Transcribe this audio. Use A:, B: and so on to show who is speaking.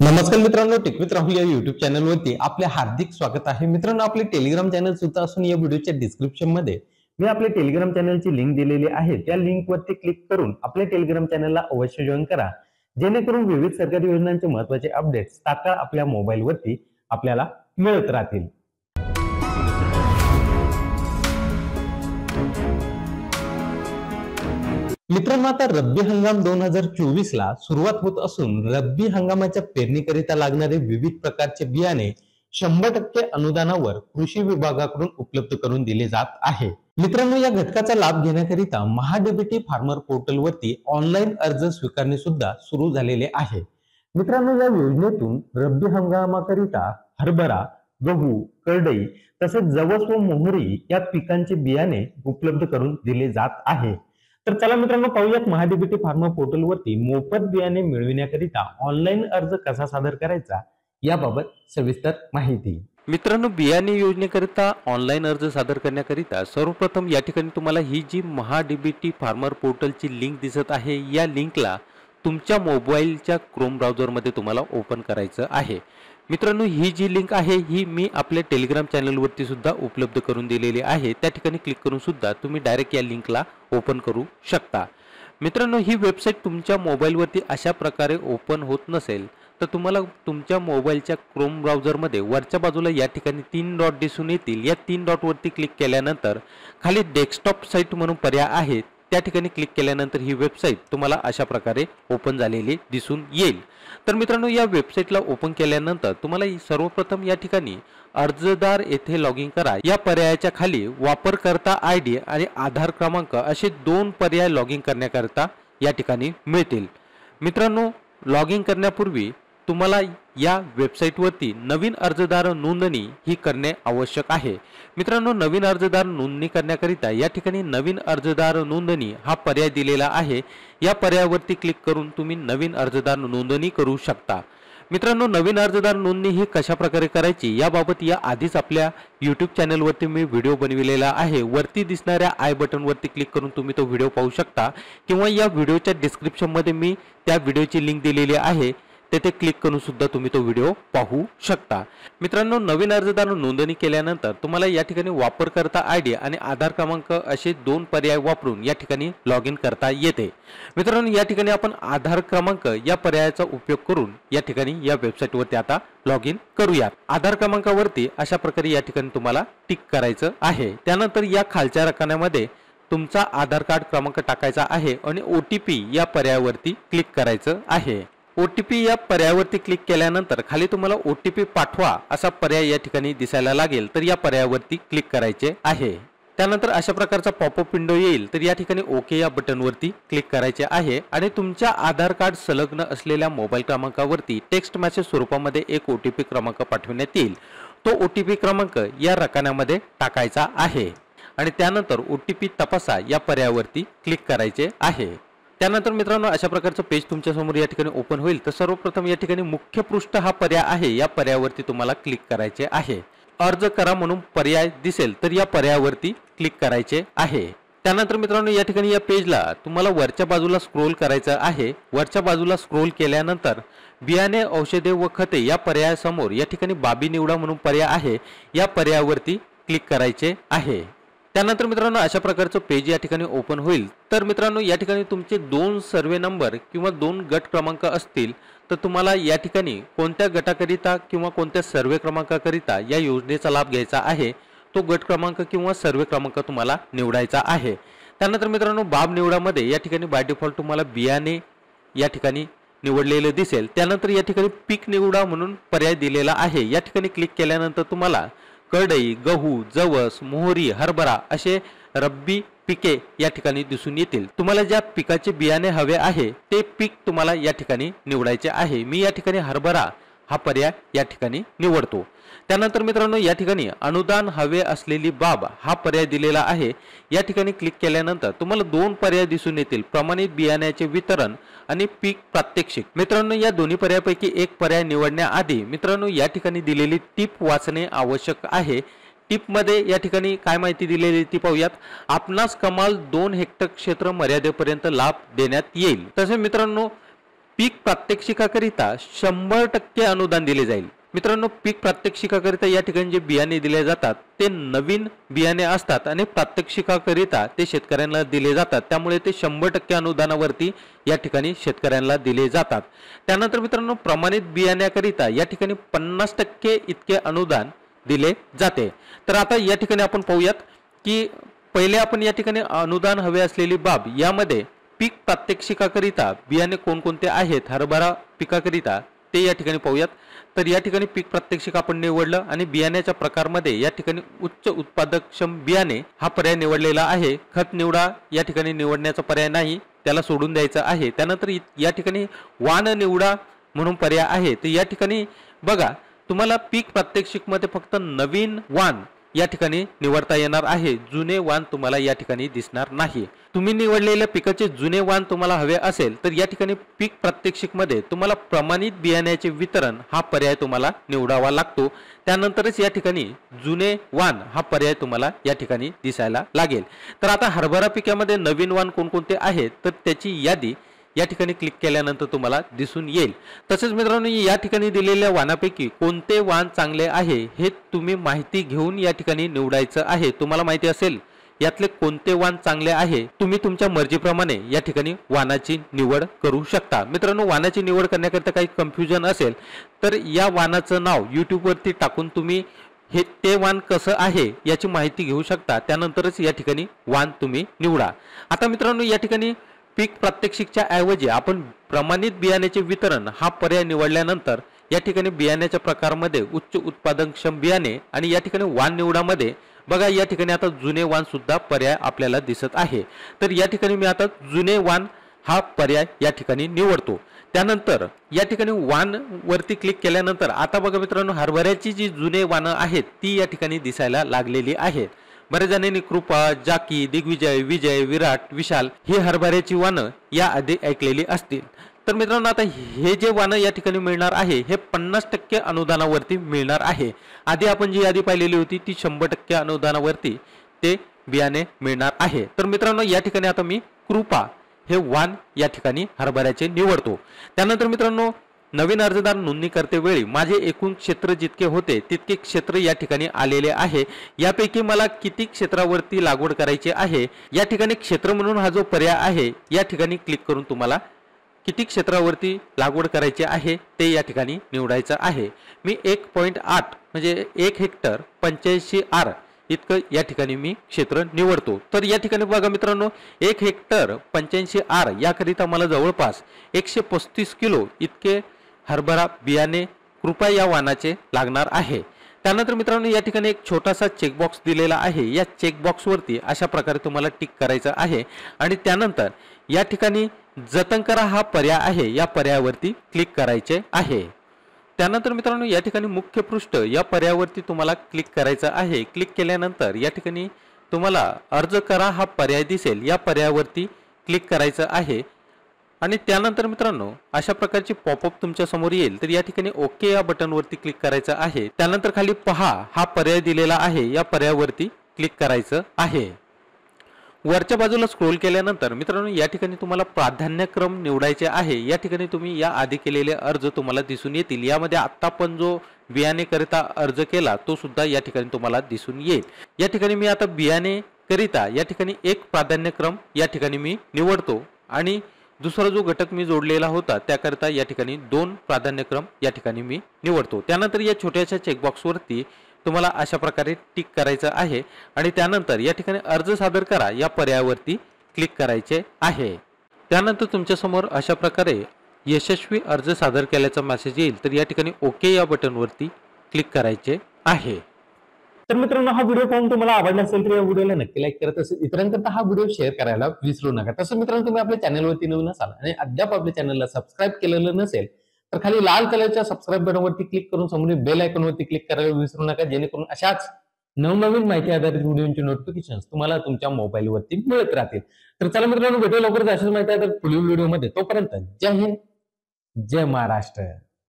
A: नमस्कार मित्रांनो टिकवित राहुल या युट्यूब चॅनलवरती आपले हार्दिक स्वागत आहे. मित्रांनो आपले टेलिग्राम चॅनल सुद्धा असून या व्हिडिओच्या डिस्क्रिप्शनमध्ये मी आपल्या टेलिग्राम चॅनलची लिंक दिलेली आहे. त्या लिंक वरती क्लिक करून आपल्या टेलिग्राम चॅनलला अवश्य जॉईन करा. जेणेकरून विविध सरकारी योजनांचे महत्त्वाचे अपडेट्स तात्काळ आपल्या मोबाईलवरती आपल्याला मिळत राहतील. मित्रांनो आता रब्बी हंगाम दोन हजार चोवीस ला सुरुवात होत असून रब्बी हंगामाच्या पेरणीकरिता लागणारे विविध प्रकारचे बियाणे शंभर टक्के अनुदानावर कृषी विभागाकडून उपलब्ध करून दिले जात आहे. मित्रांनो या घटकाचा लाभ घेण्याकरिता महाडीबीटी फार्मर पोर्टल वरती ऑनलाईन अर्ज स्वीकारणे सुद्धा सुरू झालेले आहे. मित्रांनो या योजनेतून रब्बी हंगामाकरिता हरभरा गहू करडई तसेच जवस व मोहरी या पिकांचे बियाणे उपलब्ध करून दिले जात आहे. तर चला मित्रांनो पाहूयात महाडीबीटी फार्मा पोर्टलवरती मोफत बियाणे मिळविण्याकरिता ऑनलाईन अर्ज कसा सादर करायचा याबाबत सविस्तर माहिती.
B: मित्रांनो बियाणे योजनेकरिता ऑनलाईन अर्ज सादर करण्याकरिता सर्वप्रथम या ठिकाणी तुम्हाला ही जी महाडीबीटी फार्मर पोर्टलची लिंक दिसत आहे या लिंकला तुमच्या मोबाईलच्या क्रोम ब्राउझरमध्ये तुम्हाला ओपन करायचं आहे. मित्रांनो ही जी लिंक आहे ही मी आपल्या टेलिग्राम चॅनलवरती सुद्धा उपलब्ध करून दिलेली आहे. त्या ठिकाणी क्लिक करून सुद्धा तुम्ही डायरेक्ट या लिंकला ओपन करू शकता. मित्रांनो ही वेबसाईट तुमच्या मोबाईलवरती अशा प्रकारे ओपन होत नसेल तर तुम्हाला तुमच्या मोबाईलच्या क्रोम ब्राउझरमध्ये वरच्या बाजूला या ठिकाणी तीन डॉट दिसून येतील. या तीन डॉटवरती क्लिक केल्यानंतर खाली डेस्कटॉप साईट म्हणून पर्याय आहे. त्या ठिकाणी क्लिक केल्यानंतर ही वेबसाईट तुम्हाला अशा प्रकारे ओपन झालेली दिसून येईल. तर मित्रांनो या वेबसाईटला ओपन केल्यानंतर तुम्हाला सर्वप्रथम या ठिकाणी अर्जदार येथे लॉग इन करा. या पर्यायाच्या खाली वापरकर्ता आय डी आणि आधार क्रमांक असे दोन पर्याय लॉग इन करण्याकरता या ठिकाणी मिळतील. मित्रांनो लॉग इन करण्यापूर्वी तुम्हाला या वेबसाईटवरती नवीन अर्जदार नोंदणी ही करणे आवश्यक आहे. मित्रांनो नवीन अर्जदार नोंदणी करण्याकरिता या ठिकाणी नवीन अर्जदार नोंदणी हा पर्याय दिलेला आहे. या पर्यायावरती क्लिक करून तुम्ही नवीन अर्जदार नोंदणी करू शकता. मित्रांनो नवीन अर्जदार नोंदणी ही कशा प्रकारे करायची याबाबत या आधीच आपल्या यूट्यूब चॅनलवरती मी व्हिडिओ बनविलेला आहे. वरती दिसणाऱ्या आय बटनवरती क्लिक करून तुम्ही तो व्हिडिओ पाहू शकता. किंवा या व्हिडिओच्या डिस्क्रिप्शनमध्ये मी त्या व्हिडिओची लिंक दिलेली आहे. तेथे क्लिक करून सुद्धा तुम्ही तो व्हिडिओ पाहू शकता. मित्रांनो नवीन अर्जदार नोंदणी केल्यानंतर तुम्हाला या ठिकाणी वापरकर्ता आय डी आणि आधार क्रमांक असे दोन पर्याय वापरून या ठिकाणी लॉग इन करता येते. मित्रांनो या ठिकाणी आपण आधार क्रमांक या पर्यायाचा उपयोग करून या ठिकाणी या वेबसाईटवरती आता लॉग इन करूयात. आधार क्रमांकावरती अशा प्रकारे या ठिकाणी तुम्हाला टिक करायचं आहे. त्यानंतर या खालच्या रकान्यामध्ये तुमचा आधार कार्ड क्रमांक टाकायचा आहे आणि ओ टी पी या पर्यायावरती क्लिक करायचं आहे. ओ टी पी या पर्यायावरती क्लिक केल्यानंतर खाली तुम्हाला ओ टी पी पाठवा असा पर्याय या ठिकाणी दिसायला लागेल. तर या पर्यायावरती क्लिक करायचे आहे. त्यानंतर अशा प्रकारचा पॉपअप विंडो येईल. तर या ठिकाणी ओके या बटनवरती क्लिक करायचे आहे. आणि तुमच्या आधार कार्ड संलग्न असलेल्या मोबाईल क्रमांकावरती टेक्स्ट मेसेज स्वरूपामध्ये एक ओ टी पी क्रमांक पाठवण्यात येईल. तो ओ टी पी क्रमांक या रकान्यामध्ये टाकायचा आहे. आणि त्यानंतर ओ टी पी तपासा या पर्यायावरती क्लिक करायचे आहे. त्यानंतर मित्रांनो अशा प्रकारचं पेज तुमच्यासमोर या ठिकाणी ओपन होईल. तर सर्वप्रथम या ठिकाणी मुख्य पृष्ठ हा पर्याय आहे. या पर्यायावरती तुम्हाला क्लिक करायचे आहे. अर्ज करा म्हणून पर्याय दिसेल तर या पर्यायावरती क्लिक करायचे आहे. त्यानंतर मित्रांनो या ठिकाणी या पेजला तुम्हाला वरच्या बाजूला स्क्रोल करायचं आहे. वरच्या बाजूला स्क्रोल केल्यानंतर बियाणे औषधे व खते या पर्यायासमोर या ठिकाणी बाबी निवडा म्हणून पर्याय आहे. या पर्यायावरती क्लिक करायचे आहे. त्यानंतर मित्रांनो अशा प्रकारचं पेज या ठिकाणी ओपन होईल. तर मित्रांनो या ठिकाणी तुमचे दोन सर्वे नंबर किंवा दोन गट क्रमांक असतील तर तुम्हाला या ठिकाणी कोणत्या गटाकरिता किंवा कोणत्या सर्वे क्रमांकाकरिता या योजनेचा लाभ घ्यायचा आहे तो गट क्रमांक किंवा सर्वे क्रमांक तुम्हाला निवडायचा आहे. त्यानंतर मित्रांनो बाब निवडामध्ये या ठिकाणी बाय डिफॉल्ट तुम्हाला बियाणे या ठिकाणी निवडलेलं दिसेल. त्यानंतर या ठिकाणी पीक निवडा म्हणून पर्याय दिलेला आहे. या ठिकाणी क्लिक केल्यानंतर तुम्हाला करडई गहू जवस मोहरी हरभरा असे रब्बी पिके या ठिकाणी दिसून येतील. तुम्हाला ज्या पिकाचे बियाणे हवे आहे ते पीक तुम्हाला या ठिकाणी निवडायचे आहे. मी या ठिकाणी हरभरा हा पर्याय या ठिकाणी निवडतो. त्यानंतर मित्रांनो या ठिकाणी अनुदान हवे असलेली बाब हा पर्याय दिलेला आहे. या ठिकाणी क्लिक केल्यानंतर तुम्हाला दोन पर्याय दिसून येतील. प्रमाणित बियाण्याचे वितरण आणि पीक प्रात्यक्षिक. मित्रांनो या दोन्ही पर्यायापैकी एक पर्याय निवडण्याआधी मित्रांनो या ठिकाणी दिलेली टीप वाचणे आवश्यक आहे. टिपमध्ये या ठिकाणी काय माहिती दिलेली ती पाहूयात. आपणास कमाल दोन हेक्टर क्षेत्र मर्यादेपर्यंत लाभ देण्यात येईल. तसे मित्रांनो पीक प्रात्यक्षिकाकरिता शंभर टक्के अनुदान दिले जाईल. मित्रांनो पीक प्रात्यक्षिकाकरिता या ठिकाणी जे बियाणे दिले जातात ते नवीन बियाणे असतात आणि प्रात्यक्षिकाकरिता ते शेतकऱ्यांना दिले जातात. त्यामुळे ते शंभर टक्के अनुदानावरती या ठिकाणी शेतकऱ्यांना दिले जातात. त्यानंतर मित्रांनो प्रमाणित बियाण्याकरिता या ठिकाणी पन्नास टक्के इतके अनुदान दिले जाते. तर आता या ठिकाणी आपण पाहूयात की पहिले आपण या ठिकाणी अनुदान हवे असलेली बाब यामध्ये पीक प्रात्यक्षिकाकरिता बियाणे कोणकोणते आहेत हरभरा पिकाकरिता ते या ठिकाणी पाहूयात. तर या ठिकाणी पीक प्रात्यक्षिक आपण निवडलं आणि बियाण्याच्या प्रकारमध्ये या ठिकाणी उच्च उत्पादकक्षम बियाणे हा पर्याय निवडलेला आहे. खत निवडा या ठिकाणी निवडण्याचा पर्याय नाही त्याला सोडून द्यायचा आहे. त्यानंतर या ठिकाणी वाण निवडा म्हणून पर्याय आहे. तर या ठिकाणी बघा तुम्हाला पीक प्रात्यक्षिकमध्ये फक्त नवीन वाण या ठिकाणी निवडता येणार आहे. जुने वाण तुम्हाला या ठिकाणी दिसणार नाही. तुम्ही निवडलेल्या पिकाचे जुने वाण तुम्हाला हवे असेल तर या ठिकाणी पीक प्रात्यक्षिकमध्ये तुम्हाला प्रमाणित बियाण्याचे वितरण हा पर्याय तुम्हाला निवडावा लागतो. त्यानंतरच या ठिकाणी जुने वाण हा पर्याय तुम्हाला या ठिकाणी दिसायला लागेल. तर आता हरभरा पिकामध्ये नवीन वाण कोणकोणते आहेत? तर त्याची यादी या ठिकाणी क्लिक केल्यानंतर तुम्हाला दिसून येईल. तसेच मित्रांनो या ठिकाणी दिलेल्या वानापैकी कोणते वाण चांगले आहे हे तुम्ही माहिती घेऊन या ठिकाणी निवडायचं आहे. तुम्हाला माहिती असेल यातले कोणते वाण चांगले आहे तुम्ही तुमच्या मर्जीप्रमाणे या ठिकाणी वाहनाची निवड करू शकता. मित्रांनो वानाची निवड करण्याकरिता काही कन्फ्युजन असेल तर या वानाचं नाव यूट्यूबवरती टाकून तुम्ही हे ते वाण कसं आहे याची माहिती घेऊ शकता. त्यानंतरच या ठिकाणी वाण तुम्ही निवडा. आता मित्रांनो या ठिकाणी पीक प्रात्यक्षिकच्या ऐवजी आपण प्रमाणित बियाण्याचे वितरण हा पर्याय निवडल्यानंतर या ठिकाणी बियाण्याच्या प्रकारमध्ये उच्च उत्पादनक्षम बियाणे आणि या ठिकाणी वाण निवडामध्ये बघा या ठिकाणी आता जुने वाण सुद्धा पर्याय आपल्याला दिसत आहे. तर या ठिकाणी मी आता जुने वाण हा पर्याय या ठिकाणी निवडतो. त्यानंतर या ठिकाणी वाण वरती क्लिक केल्यानंतर आता बघा मित्रांनो हरभऱ्याची जी जुने वाणं आहेत ती या ठिकाणी दिसायला लागलेली आहेत. बऱ्याच जणांनी कृपा जाकी दिग्विजय विजय विराट विशाल ही हरभऱ्याची वानं या आधी ऐकलेली असतील. तर मित्रांनो आता हे जे वानं या ठिकाणी मिळणार आहे हे पन्नास टक्के अनुदानावरती मिळणार आहे. आधी आपण जी यादी पाहिलेली होती ती शंभर टक्के अनुदानावरती ते बियाणे मिळणार आहे. तर मित्रांनो या ठिकाणी आता मी कृपा हे वाण या ठिकाणी हरभऱ्याचे निवडतो. त्यानंतर मित्रांनो नवीन अर्जदार नोंदणी करते वेळी माझे एकूण क्षेत्र जितके होते तितके क्षेत्र या ठिकाणी आलेले आहे. यापैकी मला किती क्षेत्रावरती लागवड करायची आहे या ठिकाणी क्षेत्र म्हणून हा जो पर्याय आहे या ठिकाणी क्लिक करून तुम्हाला किती क्षेत्रावरती लागवड करायची आहे ते या ठिकाणी निवडायचं आहे. मी एक पॉईंट आठ म्हणजे एक हेक्टर पंच्याऐंशी आर इतकं या ठिकाणी मी क्षेत्र निवडतो. तर या ठिकाणी बघा मित्रांनो एक हेक्टर पंच्याऐंशी आर याकरिता मला जवळपास एकशे पस्तीस किलो इतके हरभरा बियाणे कृपया या वाहनाचे लागणार आहे. त्यानंतर मित्रांनो या ठिकाणी एक छोटासा चेकबॉक्स दिलेला आहे. या चेकबॉक्सवरती अशा प्रकारे तुम्हाला टिक करायचं आहे. आणि त्यानंतर या ठिकाणी जतन करा हा पर्याय आहे. या पर्यायावरती क्लिक करायचे आहे. त्यानंतर मित्रांनो या ठिकाणी मुख्य पृष्ठ या पर्यायावरती तुम्हाला क्लिक करायचं आहे. क्लिक केल्यानंतर या ठिकाणी तुम्हाला अर्ज करा हा पर्याय दिसेल. या पर्यायावरती क्लिक करायचं आहे. आणि त्यानंतर मित्रांनो अशा प्रकारची पॉपअप तुमच्यासमोर येईल. तर या ठिकाणी ओके या बटनवरती क्लिक करायचं आहे. त्यानंतर खाली पहा हा पर्याय दिलेला आहे. या पर्यायावरती क्लिक करायचं आहे. वरच्या बाजूला स्क्रोल केल्यानंतर मित्रांनो या ठिकाणी तुम्हाला प्राधान्यक्रम निवडायचे आहे. या ठिकाणी तुम्ही या आधी केलेले अर्ज तुम्हाला दिसून येतील. यामध्ये आत्ता पण जो बियाणे करिता अर्ज केला तो सुद्धा या ठिकाणी तुम्हाला दिसून येईल. या ठिकाणी मी आता बियाणे करिता या ठिकाणी एक प्राधान्यक्रम या ठिकाणी मी निवडतो. आणि दुसरा जो घटक मी जोडलेला होता त्याकरता या ठिकाणी दोन प्राधान्यक्रम या ठिकाणी मी निवडतो. त्यानंतर या छोट्याशा चेकबॉक्सवरती तुम्हाला अशा प्रकारे टिक करायचं आहे आणि त्यानंतर या ठिकाणी अर्ज सादर करा या पर्यायावरती क्लिक करायचे आहे. त्यानंतर तुमच्यासमोर अशा प्रकारे यशस्वी अर्ज सादर केल्याचा मेसेज येईल तर या ठिकाणी ओके या बटनवरती क्लिक करायचे आहे.
A: तर मित्रांनो हा व्हिडिओ पाहून तुम्हाला आवडला असेल तर या व्हिडिओला नक्की लाईक करत असेल इतरांकरता हा व्हिडिओ शेअर करायला विसरू नका. तसं मित्रांनो तुम्ही आपल्या चॅनलवरती नवीन असाल आणि अद्याप आपल्या चॅनलला सबस्क्राईब केलेलं नसेल तर खाली लाल कलरच्या सबस्क्राईब बटनवरती क्लिक करून समोर बेल आयकॉनवरती क्लिक करायला विसरू नका. जेणेकरून अशाच नवनवीन माहिती आधारित व्हिडिओचे नोटिफिकेशन तुम्हाला तुमच्या मोबाईलवरती मिळत राहतील. तर चला मित्रांनो भेटू लवकरच अशाच माहिती आधारित पुढील व्हिडिओमध्ये तोपर्यंत जय हिंद जय महाराष्ट्र.